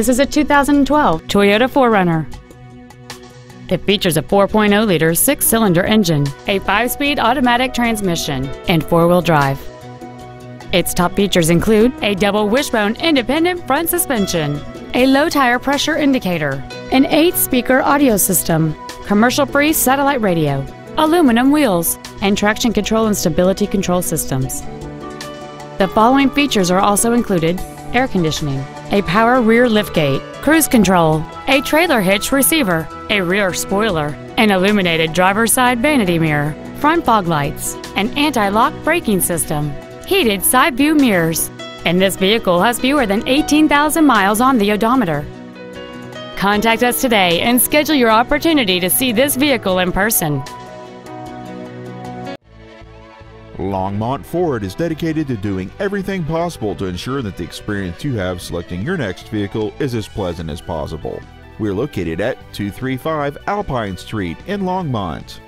This is a 2012 Toyota 4Runner. It features a 4.0 liter six cylinder engine, a five speed automatic transmission, and four wheel drive. Its top features include a double wishbone independent front suspension, a low tire pressure indicator, an eight speaker audio system, commercial free satellite radio, aluminum wheels, and traction control and stability control systems. The following features are also included air conditioning, a power rear liftgate, cruise control, a trailer hitch receiver, a rear spoiler, an illuminated driver's side vanity mirror, front fog lights, an anti-lock braking system, heated side view mirrors, and this vehicle has fewer than 18,000 miles on the odometer. Contact us today and schedule your opportunity to see this vehicle in person. Longmont Ford is dedicated to doing everything possible to ensure that the experience you have selecting your next vehicle is as pleasant as possible. We're located at 235 Alpine Street in Longmont.